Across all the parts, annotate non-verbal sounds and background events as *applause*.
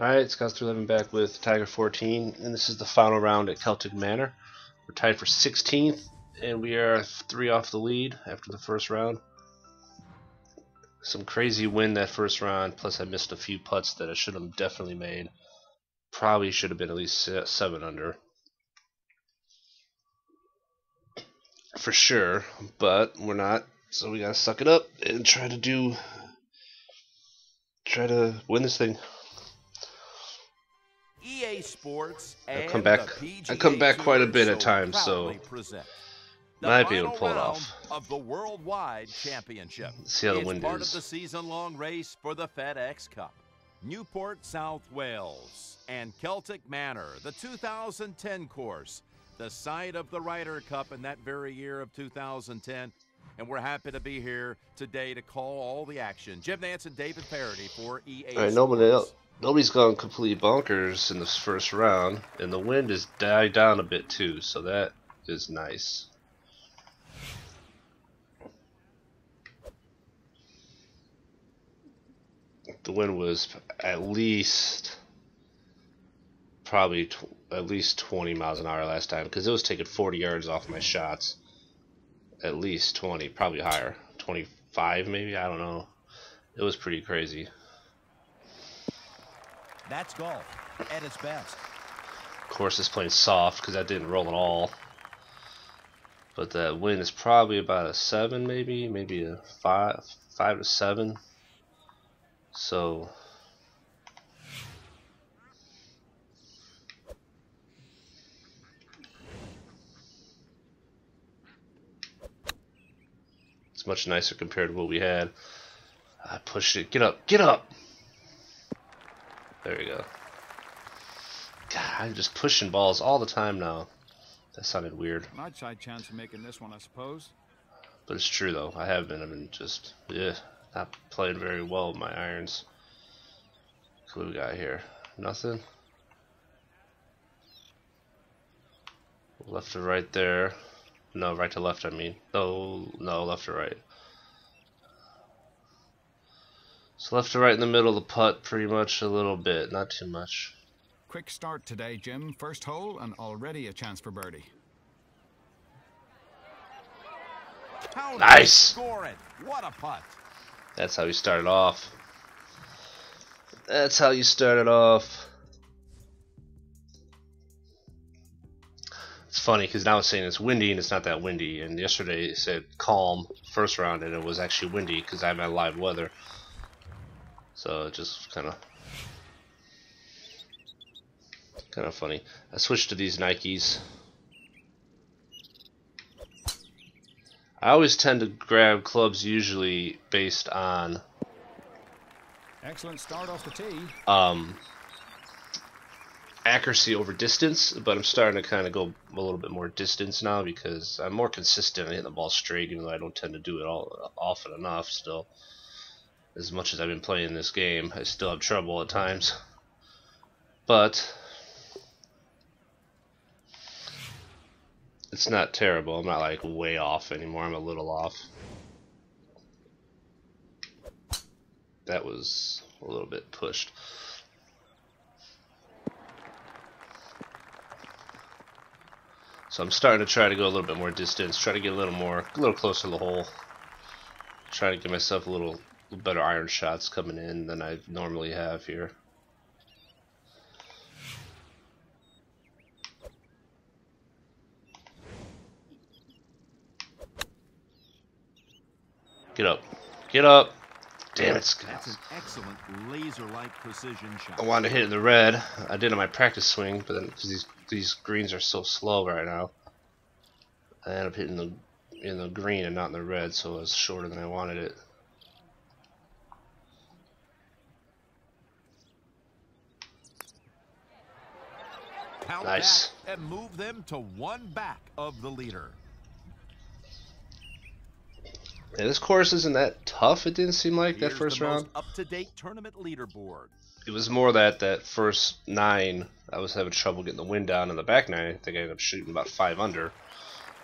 Alright, Scalz 311 back with Tiger 14, and this is the final round at Celtic Manor. We're tied for 16th, and we are three off the lead after the first round. Some crazy win that first round, plus I missed a few putts that I should have definitely made. Probably should have been at least 7 under. For sure, but we're not, so we gotta suck it up and try to do. Try to win this thing. EA Sports I come back. I come back quite a bit at times, so might be able to pull it off. Of the Worldwide Championship. Let's see how the it's wind part is. of the season-long race for the FedEx Cup. Newport, South Wales, and Celtic Manor, the 2010 course, the site of the Ryder Cup in that very year of 2010. And we're happy to be here today to call all the action. Jim Nantz and David Feherty for EA All right, nobody else. Nobody's gone completely bonkers in this first round, and the wind has died down a bit too, so that is nice. The wind was at least probably at least 20 miles an hour last time because it was taking 40 yards off my shots. At least 20, probably higher. 25 maybe, I don't know. It was pretty crazy. That's golf at its best. Of course, it's playing soft because that didn't roll at all. But the wind is probably about a seven, maybe, maybe a five, five to seven. So it's much nicer compared to what we had. I pushed it. Get up, get up. There we go. God, I'm just pushing balls all the time now. That sounded weird, An outside chance of making this one, I suppose. but it's true though. I have been. I've been just yeah, not playing very well with my irons. So what do we got here? Nothing. Left to right there. No, right to left. I mean, no, no, left to right. So left to right in the middle of the putt, pretty much a little bit, not too much. Quick start today, Jim. First hole and already a chance for birdie. How Nice. Score it. What a putt. That's how you started off. That's how you started off. It's funny because now it's saying it's windy and it's not that windy. And yesterday it said calm first round and it was actually windy because I'm at live weather. So it just kind of kind of funny. I switched to these Nikes. I always tend to grab clubs usually based on Excellent start off the tee. um, accuracy over distance, but I'm starting to kind of go a little bit more distance now because I'm more consistent at hitting the ball straight, even though I don't tend to do it all often enough. Still, as much as I've been playing this game, I still have trouble at times. But it's not terrible. I'm not like way off anymore. I'm a little off. That was a little bit pushed. So I'm starting to try to go a little bit more distance, try to get a little more, a little closer to the hole. Try to give myself a little better iron shots coming in than I normally have here. Get up. Get up. Damn it, That's an excellent laser-like precision shot. I wanted to hit in the red. I did on my practice swing, but then because these these greens are so slow right now, I ended up hitting the in the green and not in the red, so it was shorter than I wanted it. Count Nice. that and move them to one back of the leader. Yeah, this course isn't that tough. It didn't seem like that Here's first the round. up-to-date tournament leaderboard. It was more that that first nine. I was having trouble getting the wind down in the back nine. I think I ended up shooting about five under,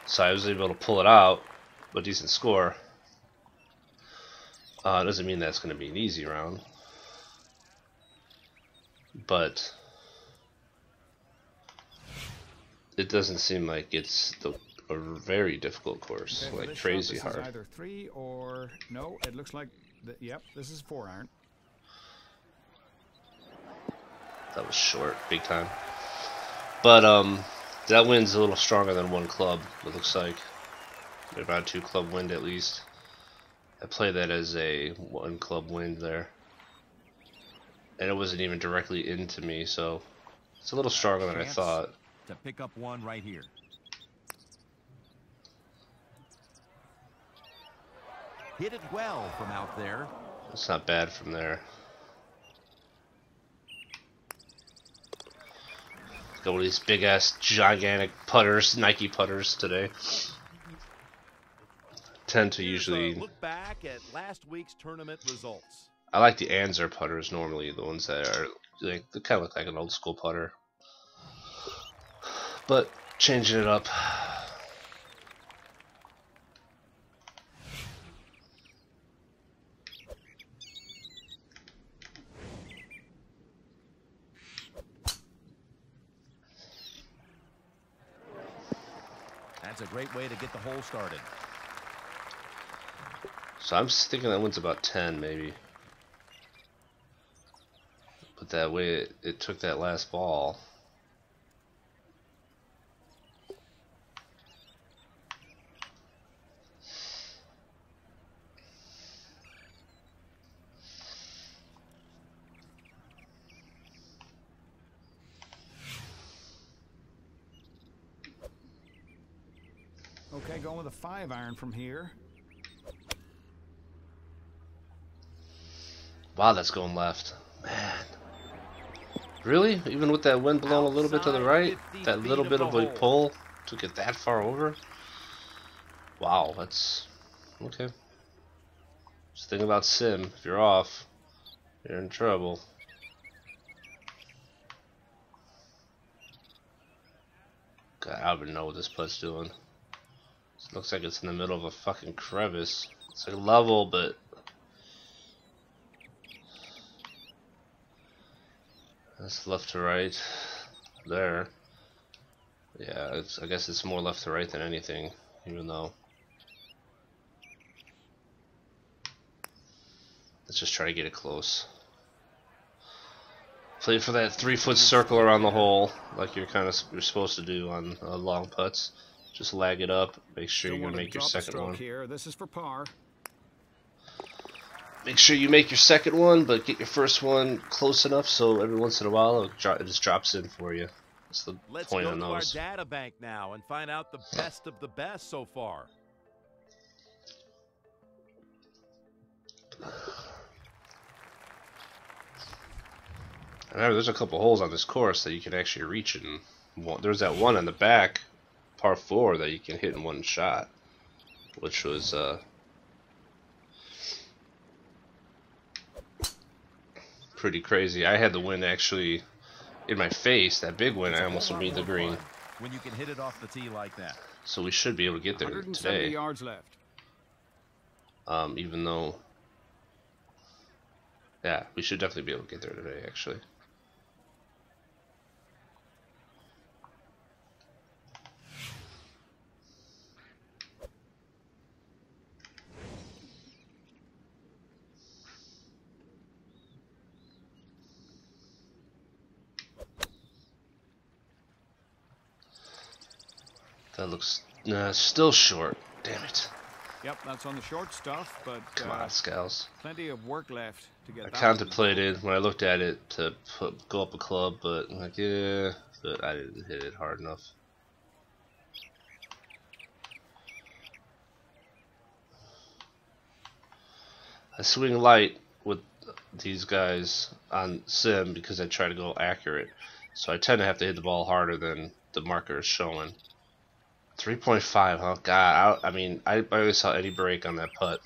so I was able to pull it out, a decent score. Uh, doesn't mean that's going to be an easy round, but it doesn't seem like it's the, a very difficult course, Okay, like shot, crazy this hard. Either three or no. It looks like yep. This is four iron. That was short, big time. But um, that wind's a little stronger than one club. It looks like about two club wind at least. I play that as a one club wind there, and it wasn't even directly into me, so it's a little stronger than I thought. To pick up one right here. Hit it well from out there. It's not bad from there. Got one of these big ass gigantic putters, Nike putters today. Tend to usually look back at last week's tournament results. I like the Anser putters normally, the ones that are like they kind of look like an old school putter. But changing it up. That's a great way to get the hole started. So I'm thinking that one's about 10 maybe. But that way it, it took that last ball. Okay, going with a five iron from here. Wow, that's going left. Man. Really? Even with that wind blowing a little bit to the right? That little bit of a pull took it that far over? Wow, that's okay. Just think about sim. If you're off, you're in trouble. God, I don't even know what this putt's doing. Looks like it's in the middle of a fucking crevice. It's like level, but That's left to right. There. Yeah, it's, I guess it's more left to right than anything, even though. Let's just try to get it close. Play for that three foot circle around the hole, like you're kind of you're supposed to do on uh, long putts. Just lag it up. Make sure Don't you're gonna make your second one. here. This is for par. Make sure you make your second one, but get your first one close enough so every once in a while it, dro- it just drops in for you. That's the Let's point go to our data bank now and find out the best of the best so far. Remember, there's a couple holes on this course that you can actually reach in. One, there's that one on the back, par four, that you can hit in one shot, which was uh, pretty crazy. I had the wind actually in my face, that big wind. I almost Whole made the green, When you can hit it off the tee like that. so we should be able to get there today. yards left. Um, even though, yeah, we should definitely be able to get there today. Actually. That looks nah, still short. Damn it. Yep, that's on the short stuff, but Come uh, on, Scalz. plenty of work left to get I contemplated when I looked at it to put, go up a club, but I'm like, yeah, but I didn't hit it hard enough. I swing light with these guys on sim because I try to go accurate, so I tend to have to hit the ball harder than the marker is showing. 3.5, huh? God, I, I mean, I barely saw any break on that putt.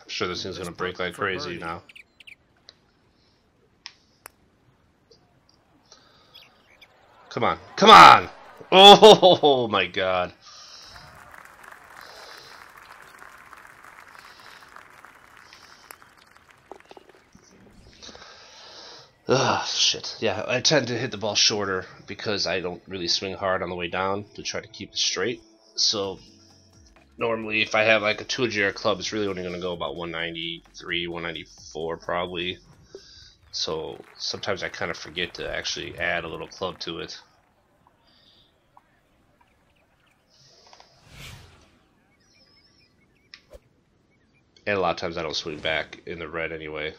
I'm sure this thing's gonna break like crazy birdie. now. Come on, come on! *laughs* Oh my god. Ugh, shit. Yeah, I tend to hit the ball shorter because I don't really swing hard on the way down to try to keep it straight. So normally, if I have like a two GR club, it's really only going to go about 193, 194 probably. So sometimes I kind of forget to actually add a little club to it. And a lot of times I don't swing back in the red anyway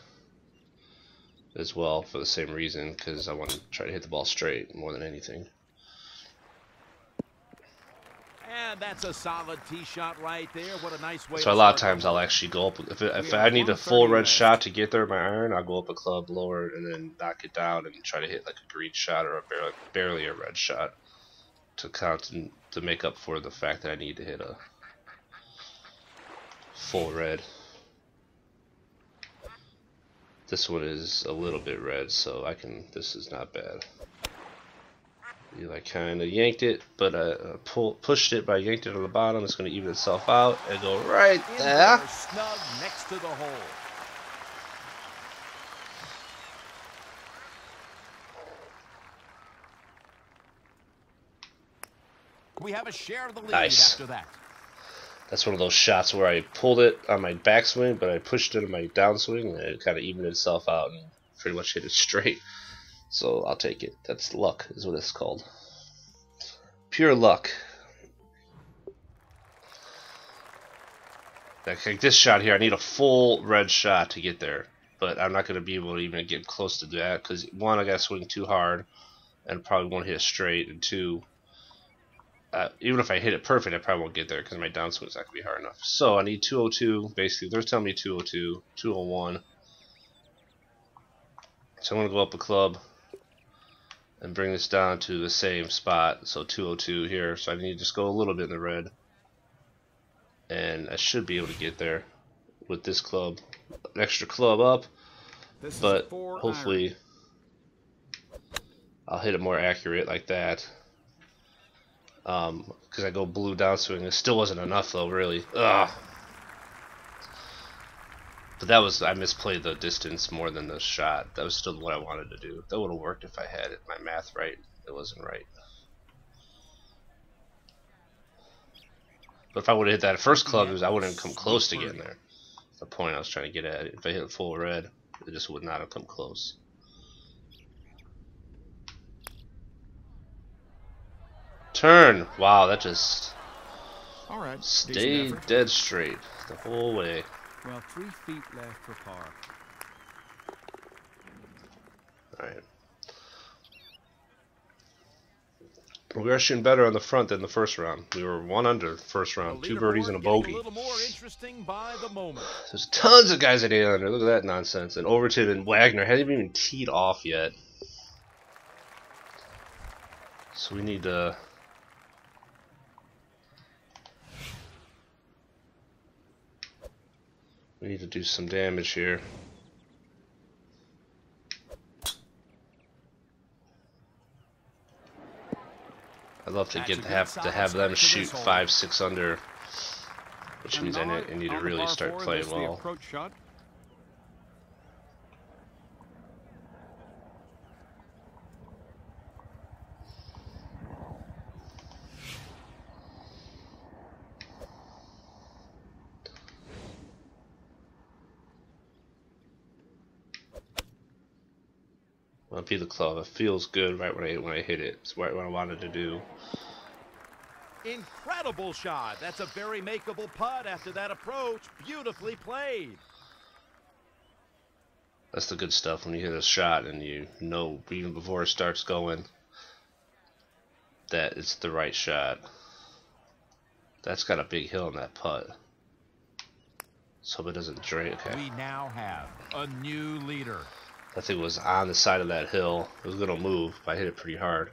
as well for the same reason because I want to try to hit the ball straight more than anything. And that's a solid tee shot right there. What a nice way. So a lot of times I'll actually go up if, if I need a full red shot to get there with my iron, I'll go up a club lower and then knock it down and try to hit like a green shot or a barely, barely a red shot to count to make up for the fact that I need to hit a full red. This one is a little bit red, so I can. This is not bad. You like kind of yanked it, but I uh, pushed it, but I yanked it on the bottom. It's going to even itself out and go right there. Snug next to the hole. We have a share of the lead nice. after that. That's one of those shots where I pulled it on my backswing, but I pushed it on my downswing, and it kind of evened itself out and pretty much hit it *laughs* straight. So I'll take it. That's luck, is what it's called. Pure luck. Like this shot here, I need a full red shot to get there, but I'm not going to be able to even get close to that because one, I got to swing too hard, and probably won't hit straight, and two, uh, even if I hit it perfect, I probably won't get there because my downswing is not going to be hard enough. So I need 202, basically. They're telling me 202, 201. So I'm going to go up a club and bring this down to the same spot. So 202 here. So I need to just go a little bit in the red. And I should be able to get there with this club. An extra club up. This but hopefully iron. I'll hit it more accurate like that because um, I go blue downswing. It still wasn't enough though, really. Ugh. But that was I misplayed the distance more than the shot. That was still what I wanted to do. That would have worked if I had it, my math right. It wasn't right. But if I would have hit that first club, I wouldn't have come close to getting there. The point I was trying to get at. If I hit full red, it just would not have come close. Turn! Wow, that just All right. stayed dead straight the whole way. Well, three feet left for par. Alright. We are shooting better on the front than the first round. We were one under first round, two birdies and a bogey. A the There's tons of guys at eight under. Look at that nonsense. And Overton and Wagner haven't even teed off yet. So we need to We need to do some damage here. I'd love to get to have to have them shoot five, six under, which means I need, I need to really start playing well. Be the club. It feels good right when I when I hit it. It's right what I wanted to do. Incredible shot. That's a very makeable putt after that approach. Beautifully played. That's the good stuff when you hit a shot and you know even before it starts going that it's the right shot. That's got a big hill in that putt. So hope it doesn't drain. Okay. We now have a new leader. That thing was on the side of that hill. It was going to move, but I hit it pretty hard.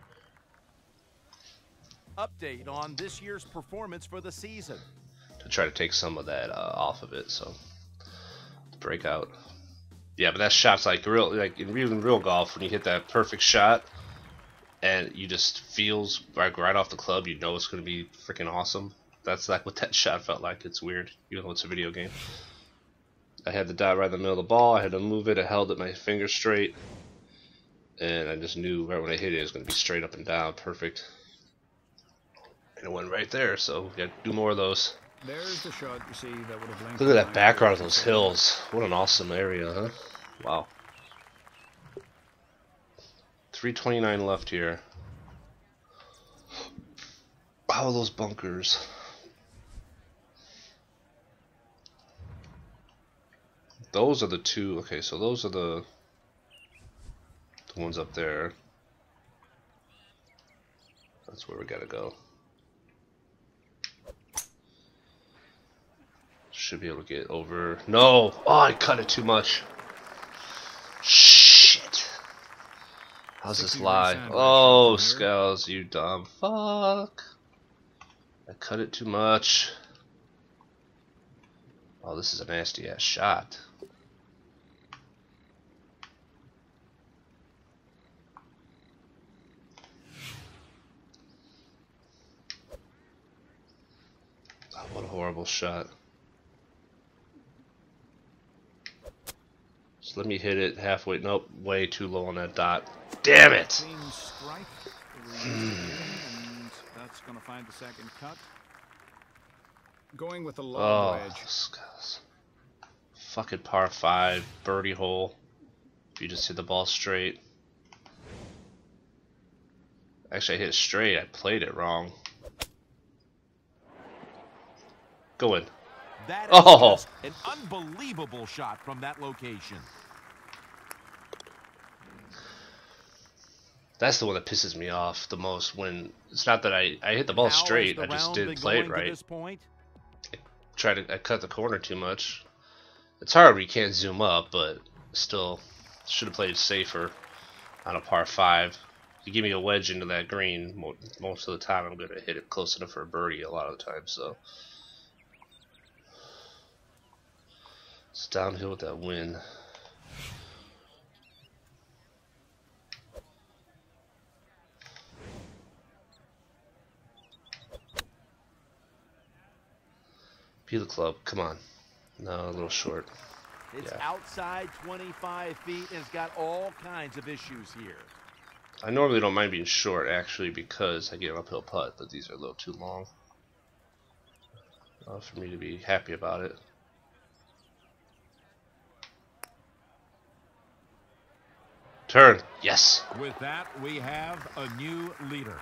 Update on this year's performance for the season. To try to take some of that uh, off of it, so break out. Yeah, but that shot's like real, like in even real golf when you hit that perfect shot, and you just feels like right off the club, you know it's going to be freaking awesome. That's like what that *laughs* shot felt like. It's weird, even though it's a video game. I had the dot right in the middle of the ball. I had to move it. I held it my finger straight. and I just knew right when I hit it, it was going to be straight up and down, perfect. And it went right there, so we got to do more of those. There's the shot you see that would have Look at that background of those hills. What an awesome area, huh? Wow. 329 left here. How are those bunkers? Those are the two. Okay, so those are the the ones up there. That's where we gotta go. Should be able to get over. No! Oh, I cut it too much. Shit. How's this 60 lie? Oh. Scalz, you dumb fuck. I cut it too much. Oh, this is a nasty ass shot. Oh, what a horrible shot. Just let me hit it halfway. Nope, way too low on that dot. Damn it! And that's going to find the second cut. Going with a long Oh, wedge. Fucking par 5, birdie hole. If you just hit the ball straight. Actually, I hit it straight. I played it wrong. Go in. That is Oh. an unbelievable shot from that location. That's the one that pisses me off the most. When it's not that I I hit the ball How straight. the I just didn't play it right. this point? Try to I cut the corner too much. It's hard when you can't zoom up, but still should have played safer on a par five. You give me a wedge into that green, most of the time I'm gonna hit it close enough for a birdie. A lot of the time, so it's downhill with that wind. The club. Come on. No, a little short. It's Yeah. outside 25 feet and it's got all kinds of issues here. I normally don't mind being short actually because I get an uphill putt, but these are a little too long uh, for me to be happy about it. Turn, yes, With that, we have a new leader.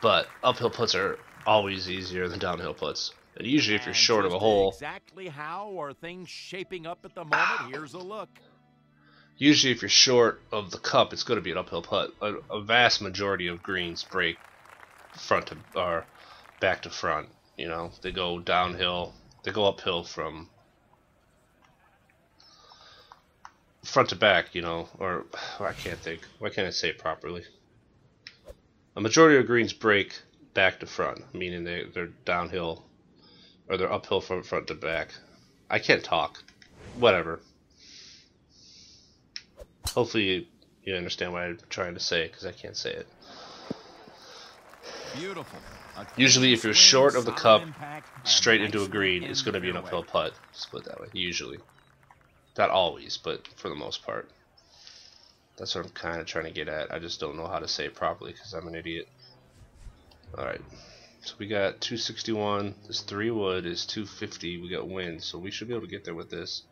but uphill putts are always easier than downhill putts. And usually, if you're And short of a hole, Exactly how are things shaping up at the moment? Here's a look. usually if you're short of the cup, it's going to be an uphill putt. A, a vast majority of greens break front to or back to front. You know, they go downhill, they go uphill from front to back. You know, or I can't think. Why can't I say it properly? A majority of greens break back to front, meaning they they're downhill or they're uphill from front to back. I can't talk. Whatever. Hopefully you, understand what I'm trying to say because I can't say it. Beautiful. Usually if you're short of the cup, Straight into a green, it's going to be an uphill putt. Let's put it that way. Usually. Not always, but for the most part. That's what I'm kind of trying to get at. I just don't know how to say it properly because I'm an idiot. Alright. So we got 261. This 3 wood is 250. We got wind, so we should be able to get there with this.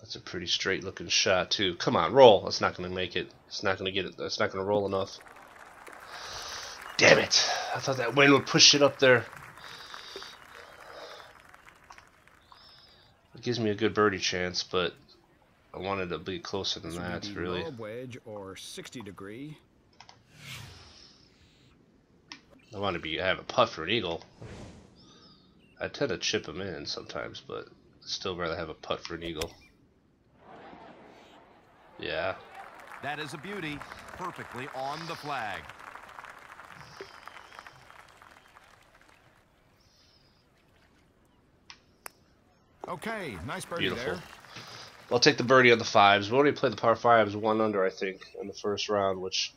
That's a pretty straight looking shot too. Come on, roll. That's not going to make it. It's not going to get it. That's not going to roll enough. Damn it. I thought that wind would push it up there. It gives me a good birdie chance, but I wanted to be closer than This that, really. wedge or 60 degree. I want to be I have a putt for an eagle. I tend to chip them in sometimes, but still rather have a putt for an eagle. Yeah. That is a beauty. Perfectly on the flag. Okay, nice birdie Beautiful. there. I'll take the birdie on the fives. We already played the par fives one under, I think, in the first round, which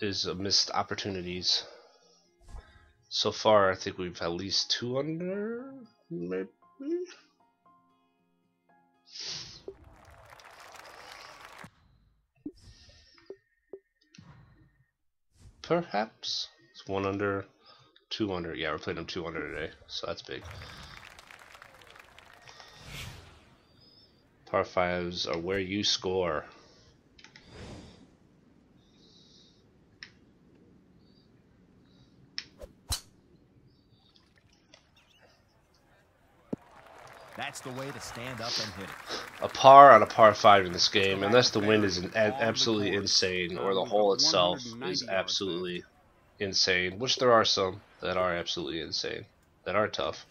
is a missed opportunities. So far, I think we've at least two under, maybe. Perhaps it's one under, two under. Yeah, we're playing them two under today, so that's big. Par fives are where you score. That's the way to stand up and hit it. A par on a par five in this game, unless the wind is an, a- absolutely insane or the hole itself is absolutely insane, which there are some that are absolutely insane, that are tough.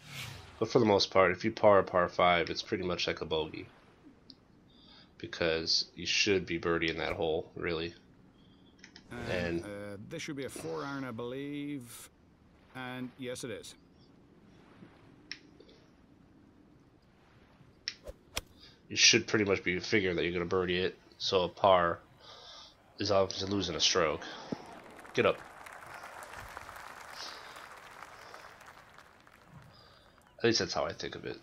But for the most part, if you par a par five, it's pretty much like a bogey. Because you should be birdie in that hole, really. And- uh, this should be a four iron, I believe. And yes, it is. You should pretty much be figuring that you're going to birdie it, so a par is obviously losing a stroke. Get up. At least that's how I think of it.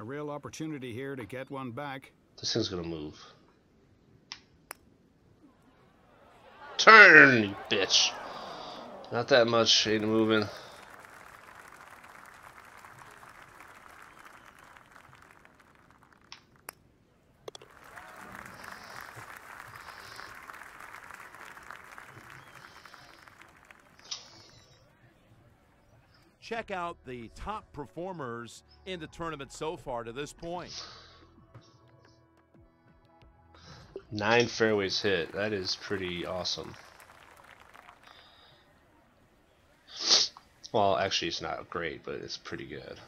A real opportunity here to get one back. This thing's gonna move. Turn, you bitch! Not that much, ain't moving. Check out the top performers in the tournament so far to this point. Nine fairways hit. That is pretty awesome. Well, actually, it's not great, but it's pretty good.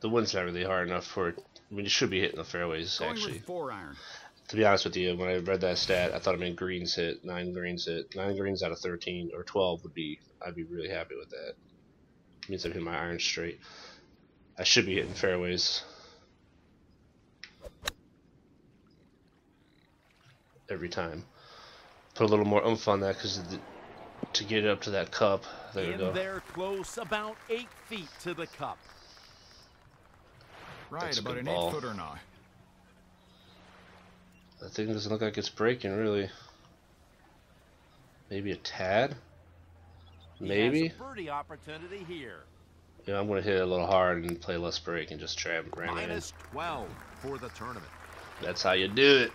The wind's not really hard enough for. I mean, you should be hitting the fairways, Going actually. with four iron. To be honest with you, when I read that stat, I thought it meant greens hit. Nine greens hit. Nine greens out of 13 or 12 would be, I'd be really happy with that. means I'm hitting my iron straight. I should be hitting fairways. Every time. Put a little more oomph on that because to get it up to that cup. There we in go. there close, about eight feet to the cup. Right, That's a about good an ball. eight footer now. That thing doesn't look like it's breaking, really. Maybe a tad? Maybe? has a birdie opportunity here. Yeah, I'm gonna hit it a little hard and play less break and just try ram it in. Minus 12 for the tournament. That's how you do it.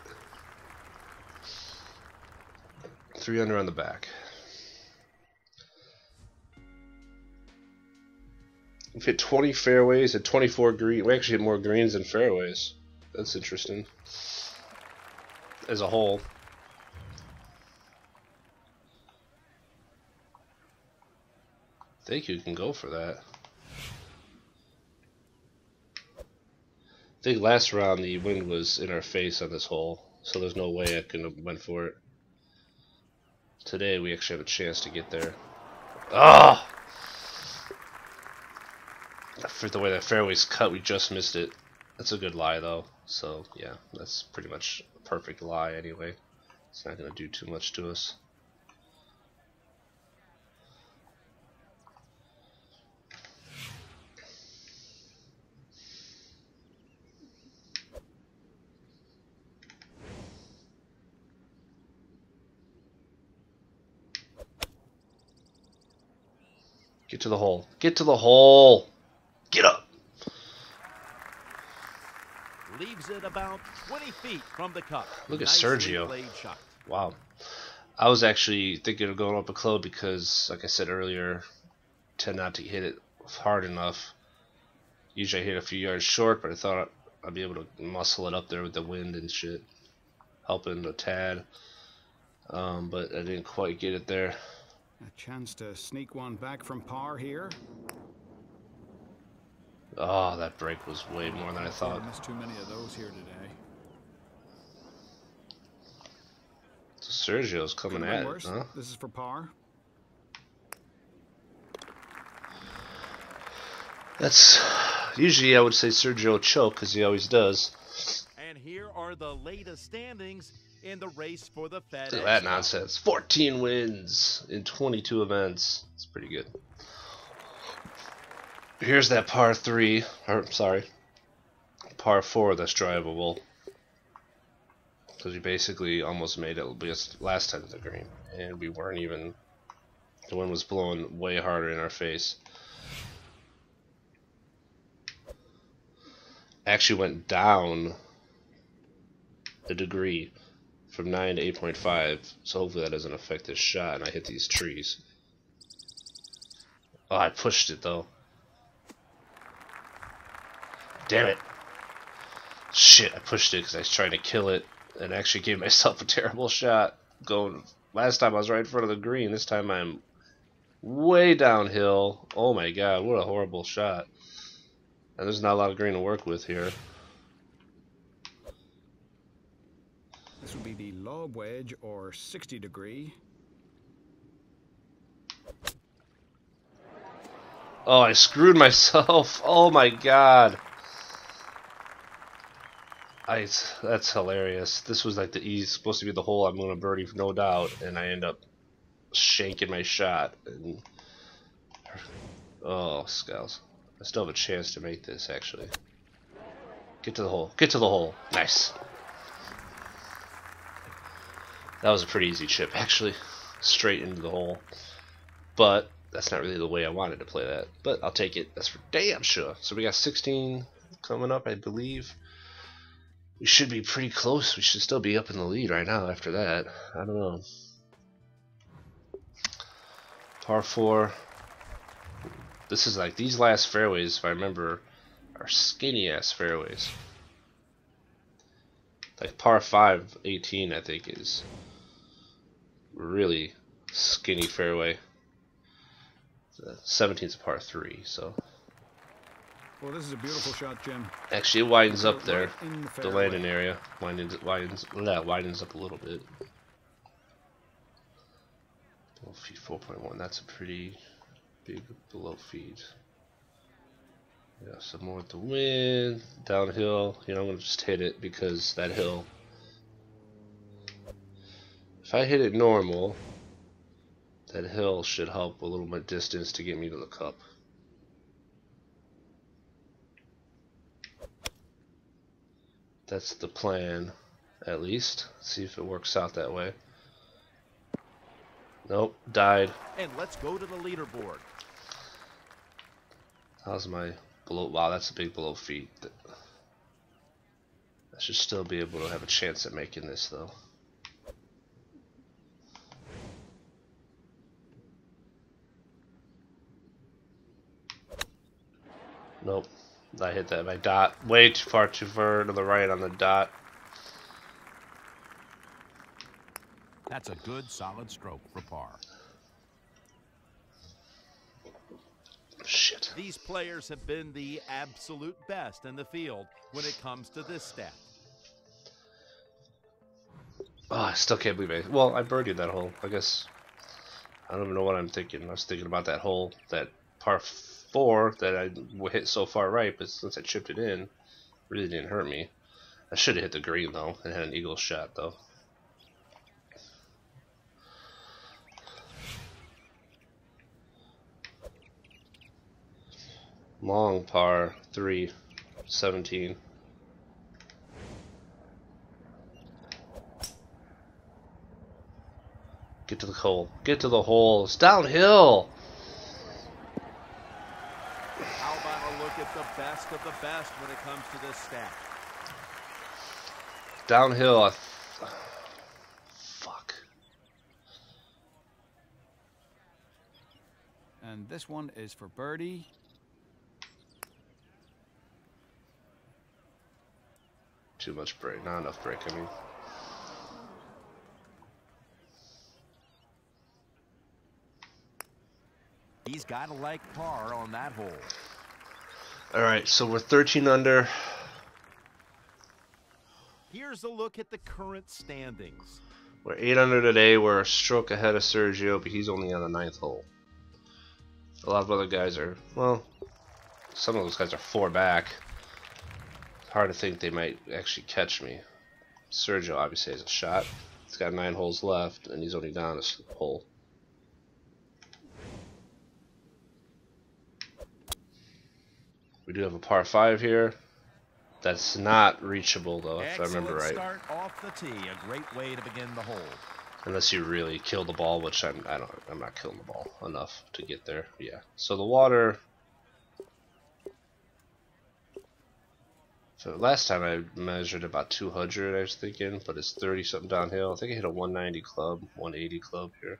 Three under on the back. We've hit 20 fairways and 24 green. We actually hit more greens than fairways. That's interesting. As a whole. I think you can go for that. I think last round the wind was in our face on this hole, so there's no way I could have went for it. Today we actually have a chance to get there. Ah! For the way that fairway's cut, we just missed it. That's a good lie though. So yeah, that's pretty much perfect lie anyway. It's not gonna do too much to us. Get to the hole. Get to the hole. Get up. Leaves it about 20 feet from the cup. Look at Nicely Sergio. Wow. I was actually thinking of going up a club because, like I said earlier, tend not to hit it hard enough. Usually I hit a few yards short, but I thought I'd be able to muscle it up there with the wind and shit, helping a tad. Um, but I didn't quite get it there. A chance to sneak one back from par here. Oh, that break was way more than I thought. Missed too many of those here today. Sergio's coming Could've at been it, huh? This is for par. That's Usually I would say Sergio choke because he always does. And here are the latest standings in the race for the FedEx. Look at that nonsense. 14 wins in 22 events. It's pretty good. Here's that par 3, or sorry, par 4 that's drivable. Because we basically almost made it last time to the green. And we weren't even, the wind was blowing way harder in our face. Actually went down a degree from 9 to 8.5, so hopefully that doesn't affect this shot and I hit these trees. Oh, I pushed it though. Damn it. Shit, I pushed it because I was trying to kill it and actually gave myself a *laughs* terrible shot. Going last time I was right in front of the green, this time I'm way downhill. Oh my god, what a horrible shot. And there's not a lot of green to work with here. This would be the lob wedge or 60 degree. Oh, I screwed *laughs* myself. Oh my god. I, that's hilarious. This was like the easy, supposed to be the hole I'm gonna birdie, no doubt, and I end up shanking my shot. And oh, Scalz! I still have a chance to make this actually. Get to the hole. Get to the hole. Nice. That was a pretty easy chip, actually. Straight into the hole. But that's not really the way I wanted to play that. But I'll take it. That's for damn sure. So we got 16 coming up, I believe. We should be pretty close. We should still be up in the lead right now after that. I don't know. Par 4. This is like these last fairways, if I remember, are skinny ass fairways. Like par 5, 18, I think, is really skinny fairway. Uh, 17 is a par 3, so. Well, this is a beautiful shot, Jim. Actually, it widens up there. the The landing area widens, widens, that widens up a little bit. Below feet 4.1. That's a pretty big below feed. Yeah, some more with the wind, downhill. You know, I'm gonna just hit it because that hill. If I hit it normal, that hill should help a little bit distance to get me to the cup. That's the plan, at least. See if it works out that way. Nope, died. And let's go to the leaderboard. How's my below? Wow, that's a big below feet. I should still be able to have a chance at making this though. Nope, I hit that my dot way too far, too far to the right on the dot. That's a good, solid stroke for par. Shit. These players have been the absolute best in the field when it comes to this stat. Oh, I still can't believe I. Well, I birdied that hole. I guess. I don't even know what I'm thinking. I was thinking about that hole, that par four that I hit so far right, but since I chipped it in, really didn't hurt me. I should have hit the green though and had an eagle shot though. Long par three, 17. Get to the hole. Get to the hole. It's downhill. How about a look at the best of the best when it comes to this stat? Downhill. I th- Fuck. And this one is for birdie. Too much break. Not enough break. I mean. He's got to like par on that hole. All right. So we're 13 under. Here's a look at the current standings. We're 8 under today. We're a stroke ahead of Sergio, but he's only on the ninth hole. A lot of other guys are, well, some of those guys are four back. It's hard to think they might actually catch me. Sergio obviously has a shot. He's got nine holes left, and he's only down a hole. We do have a par 5 here. That's not reachable, though, if I remember right. start off the tee. A great way to begin the hole. Unless you really kill the ball, which I'm, I don't, I'm not killing the ball enough to get there. Yeah. So the water. So last time I measured about 200, I was thinking, but it's 30 something downhill. I think I hit a 190 club, 180 club here.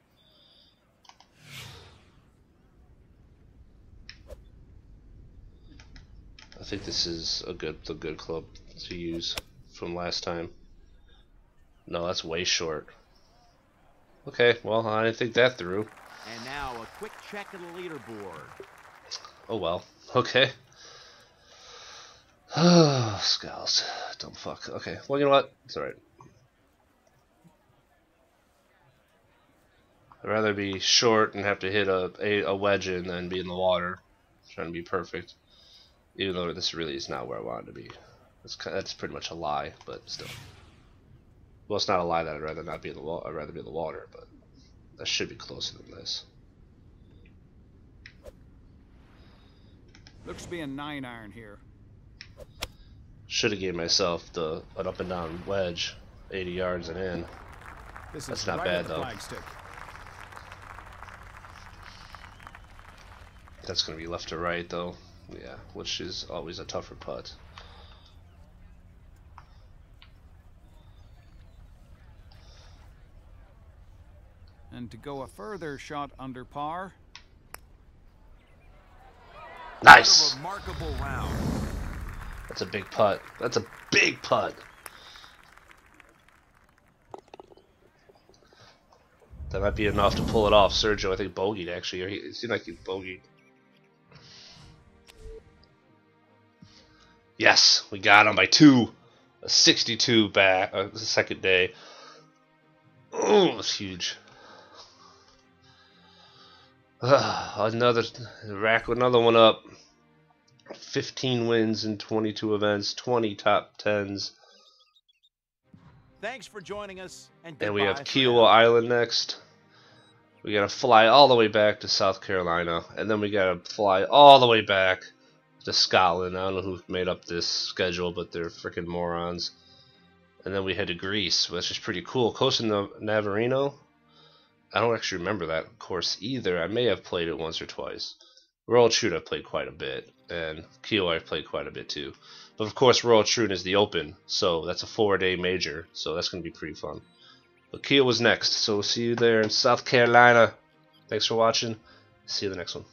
I think this is a good, the good club to use from last time. No, that's way short. Okay, well, I didn't think that through. And now a quick check of the leaderboard. Oh well. Okay. *sighs* Oh, Scalz. Dumb fuck. Okay, well, you know what? It's alright. I'd rather be short and have to hit a, a, a wedge in than be in the water. Trying to be perfect. Even though this really is not where I wanted to be. That's, that's pretty much a lie, but still. Well, it's not a lie that I'd rather not be in the water. I'd rather be in the water, but that should be closer than this. Looks to be a nine iron here. Should have gave myself the an up and down wedge, 80 yards and in. This That's is not right bad, though. That's going to be left to right though. Yeah, which is always a tougher putt. And to go a further shot under par. Nice. Remarkable round. That's a big putt. That's a big putt. That might be enough to pull it off. Sergio, I think bogeyed actually. Or he, it seemed like he bogeyed. Yes, we got him by two. A 62 back. Uh, the second day. Oh, it's huge. *sighs* another rack another one up. 15 wins in 22 events, 20 top 10s. Thanks for joining us, and And we have Kiawah. Island next. We gotta fly all the way back to South Carolina, and then we gotta fly all the way back to Scotland. I don't know who made up this schedule, but they're freaking morons. And then we head to Greece, which is pretty cool. Costa Nav- Navarino. I don't actually remember that course either. I may have played it once or twice. Royal Troon I've played quite a bit, and Kiawah I've played quite a bit too. But of course, Royal Troon is the Open, so that's a four-day major, so that's going to be pretty fun. But Kia was next, so we'll see you there in South Carolina. Thanks for watching. See you in the next one.